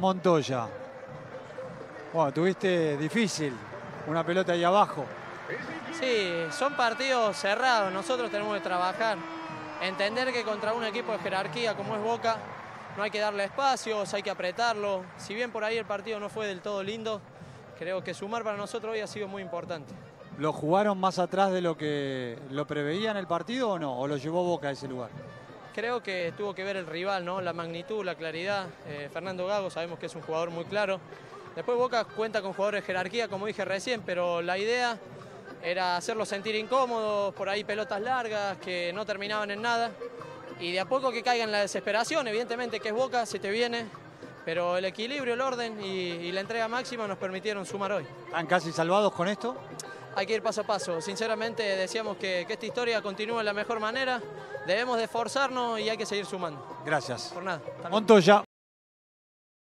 Montoya. Bueno, tuviste difícil, una pelota ahí abajo. Sí, son partidos cerrados, nosotros tenemos que trabajar, entender que contra un equipo de jerarquía como es Boca, no hay que darle espacios, hay que apretarlo. Si bien por ahí el partido no fue del todo lindo, creo que sumar para nosotros hoy ha sido muy importante. ¿Lo jugaron más atrás de lo que lo preveían el partido o no? ¿O lo llevó Boca a ese lugar? Creo que tuvo que ver el rival, ¿no? La magnitud, la claridad. Eh, Fernando Gago sabemos que es un jugador muy claro. Después Boca cuenta con jugadores de jerarquía, como dije recién, pero la idea era hacerlos sentir incómodos, por ahí pelotas largas que no terminaban en nada. Y de a poco que caiga en la desesperación, evidentemente que es Boca, se te viene, pero el equilibrio, el orden y, y la entrega máxima nos permitieron sumar hoy. ¿Están casi salvados con esto? Hay que ir paso a paso. Sinceramente decíamos que, que, esta historia continúe de la mejor manera, debemos de esforzarnos y hay que seguir sumando. Gracias. Por nada. Montoya.